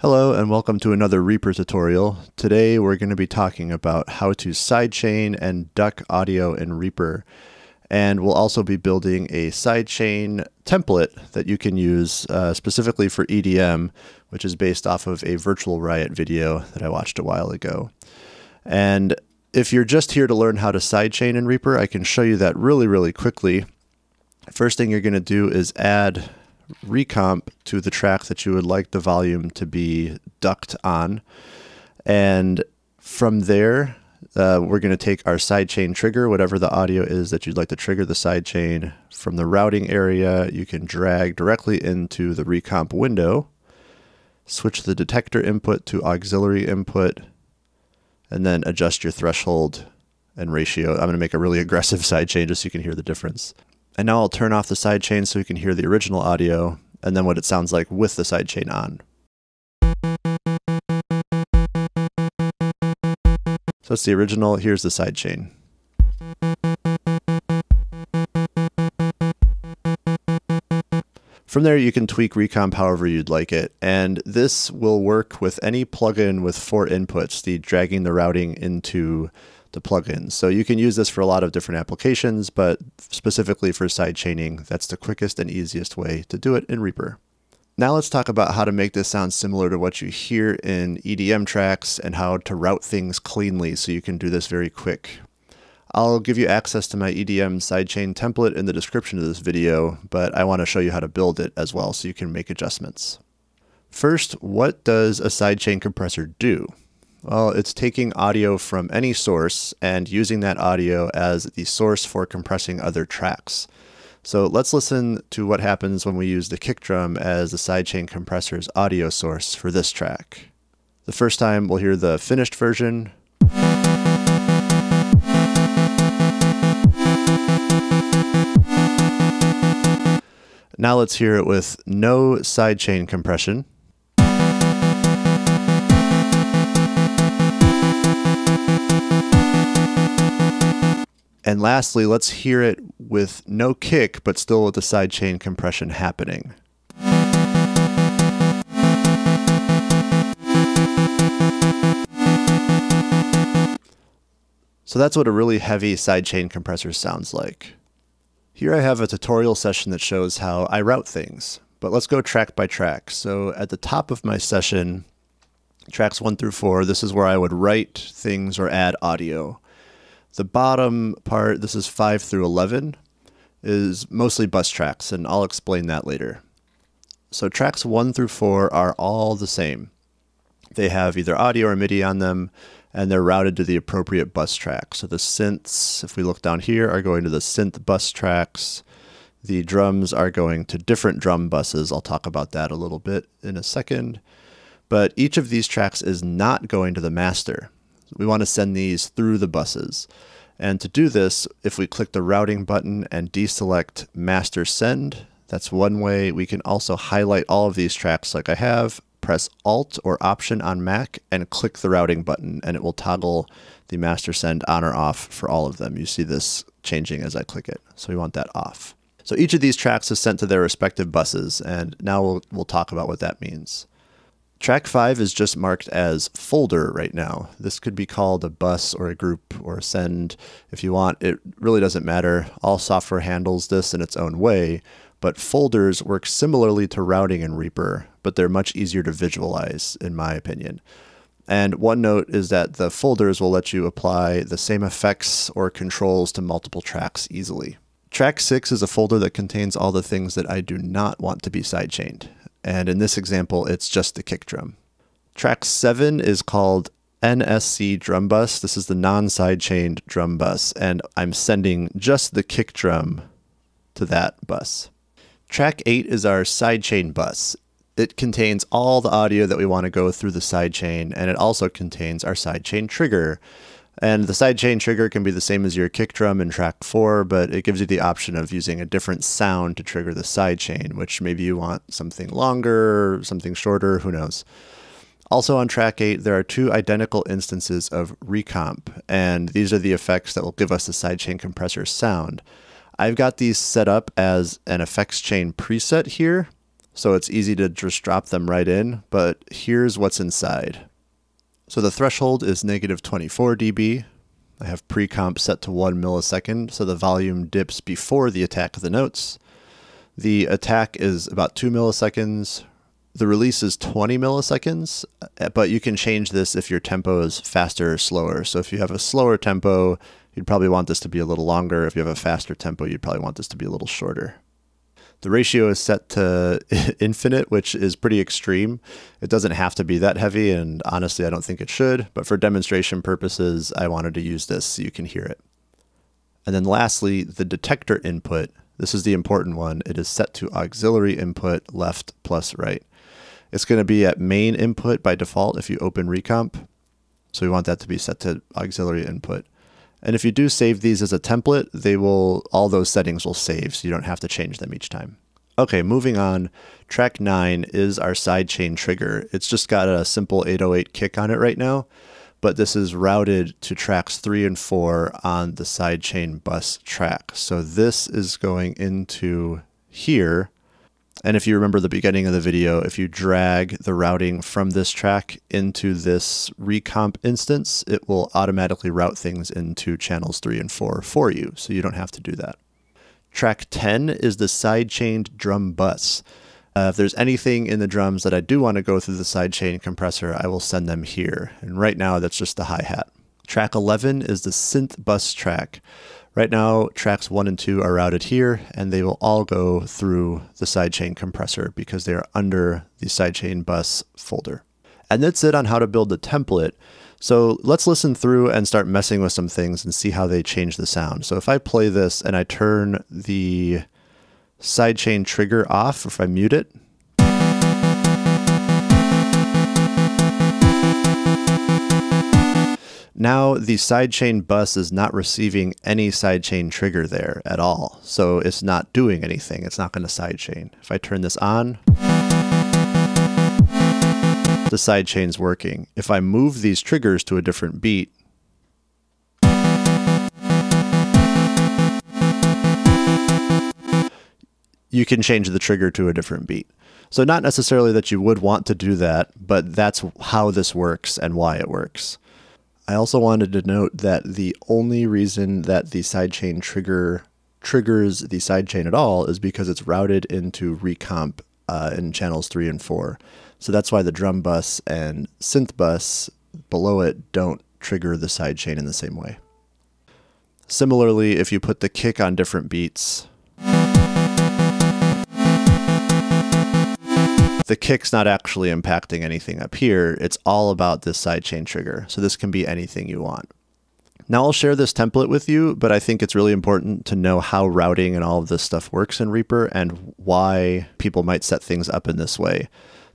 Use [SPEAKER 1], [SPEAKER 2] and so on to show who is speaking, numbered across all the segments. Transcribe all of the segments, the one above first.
[SPEAKER 1] Hello and welcome to another Reaper tutorial. Today we're going to be talking about how to sidechain and duck audio in Reaper. And we'll also be building a sidechain template that you can use uh, specifically for EDM, which is based off of a Virtual Riot video that I watched a while ago. And if you're just here to learn how to sidechain in Reaper, I can show you that really, really quickly. First thing you're going to do is add ReaComp to the track that you would like the volume to be ducked on. And from there, uh, we're going to take our sidechain trigger, whatever the audio is that you'd like to trigger the sidechain. From the routing area, you can drag directly into the ReaComp window, switch the detector input to auxiliary input, and then adjust your threshold and ratio. I'm going to make a really aggressive sidechain just so you can hear the difference. And now I'll turn off the sidechain so you can hear the original audio and then what it sounds like with the sidechain on. So it's the original, here's the sidechain. From there, you can tweak ReaComp however you'd like it, and this will work with any plugin with four inputs, the dragging the routing into the plugins. So you can use this for a lot of different applications, but specifically for sidechaining, that's the quickest and easiest way to do it in Reaper. Now let's talk about how to make this sound similar to what you hear in EDM tracks and how to route things cleanly so you can do this very quick. I'll give you access to my EDM sidechain template in the description of this video, but I want to show you how to build it as well so you can make adjustments. First, what does a sidechain compressor do? Well, it's taking audio from any source and using that audio as the source for compressing other tracks. So let's listen to what happens when we use the kick drum as the sidechain compressor's audio source for this track. The first time we'll hear the finished version. Now let's hear it with no sidechain compression. And lastly, let's hear it with no kick, but still with the sidechain compression happening. So that's what a really heavy sidechain compressor sounds like. Here I have a tutorial session that shows how I route things, but let's go track by track. So at the top of my session, tracks one through four, this is where I would write things or add audio. The bottom part, this is 5 through 11, is mostly bus tracks, and I'll explain that later. So tracks 1 through 4 are all the same. They have either audio or MIDI on them, and they're routed to the appropriate bus track. So the synths, if we look down here, are going to the synth bus tracks. The drums are going to different drum buses. I'll talk about that a little bit in a second. But each of these tracks is not going to the master. We want to send these through the buses. And to do this, if we click the routing button and deselect master send, that's one way. We can also highlight all of these tracks like I have, press Alt or Option on Mac and click the routing button and it will toggle the master send on or off for all of them. You see this changing as I click it. So we want that off. So each of these tracks is sent to their respective buses and now we'll, we'll talk about what that means. Track 5 is just marked as folder right now. This could be called a bus or a group or a send if you want. It really doesn't matter. All software handles this in its own way, but folders work similarly to routing in Reaper, but they're much easier to visualize, in my opinion. And one note is that the folders will let you apply the same effects or controls to multiple tracks easily. Track 6 is a folder that contains all the things that I do not want to be sidechained and in this example, it's just the kick drum. Track 7 is called NSC drum bus. This is the non-sidechained drum bus, and I'm sending just the kick drum to that bus. Track 8 is our sidechain bus. It contains all the audio that we want to go through the sidechain, and it also contains our sidechain trigger. And the sidechain trigger can be the same as your kick drum in track four, but it gives you the option of using a different sound to trigger the sidechain, which maybe you want something longer, something shorter, who knows. Also on track 8, there are two identical instances of ReaComp, and these are the effects that will give us the sidechain compressor sound. I've got these set up as an effects chain preset here, so it's easy to just drop them right in, but here's what's inside. So the threshold is negative 24 dB. I have pre-comp set to 1 millisecond, so the volume dips before the attack of the notes. The attack is about 2 milliseconds. The release is 20 milliseconds, uh, but you can change this if your tempo is faster or slower. So if you have a slower tempo, you'd probably want this to be a little longer. If you have a faster tempo, you'd probably want this to be a little shorter. The ratio is set to infinite, which is pretty extreme. It doesn't have to be that heavy, and honestly, I don't think it should, but for demonstration purposes, I wanted to use this so you can hear it. And then lastly, the detector input. This is the important one. It is set to auxiliary input left plus right. It's going to be at main input by default if you open ReaComp. So we want that to be set to auxiliary input. And if you do save these as a template, they will all those settings will save, so you don't have to change them each time. Okay, moving on. Track 9 is our sidechain trigger. It's just got a simple 808 kick on it right now, but this is routed to tracks 3 and 4 on the sidechain bus track. So this is going into here and if you remember the beginning of the video, if you drag the routing from this track into this ReaComp instance, it will automatically route things into channels 3 and 4 for you, so you don't have to do that. Track 10 is the sidechained drum bus. Uh, if there's anything in the drums that I do want to go through the sidechain compressor, I will send them here. And right now, that's just the hi-hat. Track 11 is the synth bus track. Right now, tracks one and two are routed here, and they will all go through the sidechain compressor because they are under the sidechain bus folder. And that's it on how to build the template. So let's listen through and start messing with some things and see how they change the sound. So if I play this and I turn the sidechain trigger off, if I mute it, Now the sidechain bus is not receiving any sidechain trigger there at all. So it's not doing anything. It's not going to sidechain. If I turn this on, the sidechain's working. If I move these triggers to a different beat, you can change the trigger to a different beat. So not necessarily that you would want to do that, but that's how this works and why it works. I also wanted to note that the only reason that the sidechain trigger triggers the sidechain at all is because it's routed into ReaComp uh, in channels 3 and 4. So that's why the drum bus and synth bus below it don't trigger the sidechain in the same way. Similarly, if you put the kick on different beats, the kick's not actually impacting anything up here. It's all about this sidechain trigger. So this can be anything you want. Now I'll share this template with you, but I think it's really important to know how routing and all of this stuff works in Reaper and why people might set things up in this way.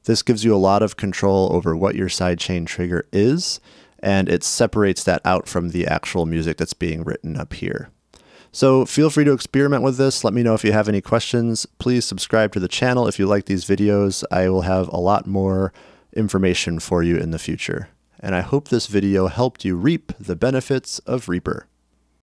[SPEAKER 1] This gives you a lot of control over what your sidechain trigger is, and it separates that out from the actual music that's being written up here. So feel free to experiment with this. Let me know if you have any questions. Please subscribe to the channel if you like these videos. I will have a lot more information for you in the future. And I hope this video helped you reap the benefits of Reaper.